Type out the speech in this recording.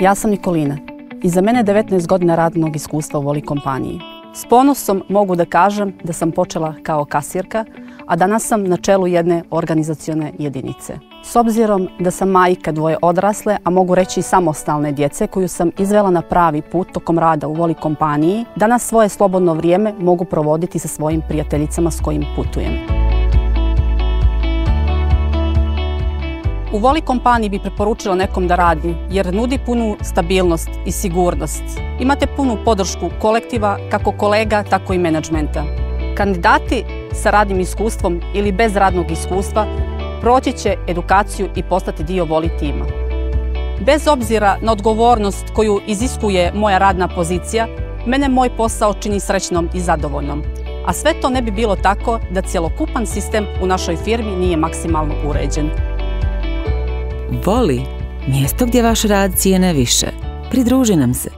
Ja sam Nikolina. Iza mene 19 godina radnog iskustva u Voli kompaniji. S ponosom mogu da kažem da sam počela kao kasirka, a danas sam na čelu jedne organizacione jedinice. S obzirom da sam majka dvoje odrasle, a mogu reći i samostalne djece koju sam izvela na pravi put tokom rada u Voli kompaniji, danas svoje slobodno vrijeme mogu provoditi sa svojim prijateljicama s kojim putujem. U Voli kompaniji bi preporučila nekom da radi jer nudi punu stabilnost i sigurnost. Imate punu podršku kolektiva kako kolega tako i menadžmenta. Kandidati sa radnim iskustvom ili bez radnog iskustva proći će edukaciju i postati dio Voli tima. Bez obzira na odgovornost koju iziskuje moja radna pozicija, mene moj posao čini srećnom i zadovoljnom. A sve to ne bi bilo tako da cjelokupan sistem u našoj firmi nije maksimalno uređen. Voli, mjesto gdje vaš rad cijene više. Pridruži nam se.